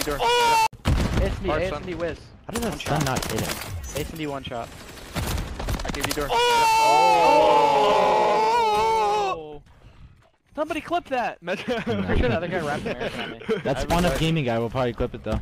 B door. Oh! It's me, Hard Ace stun. me, whiz. How did that one stun shot. not hit him? Ace and one shot. I gave you door. Oh! oh! Somebody clip that! No. For sure the other guy wrapped American on me. That's one spawn up gaming guy will probably clip it though.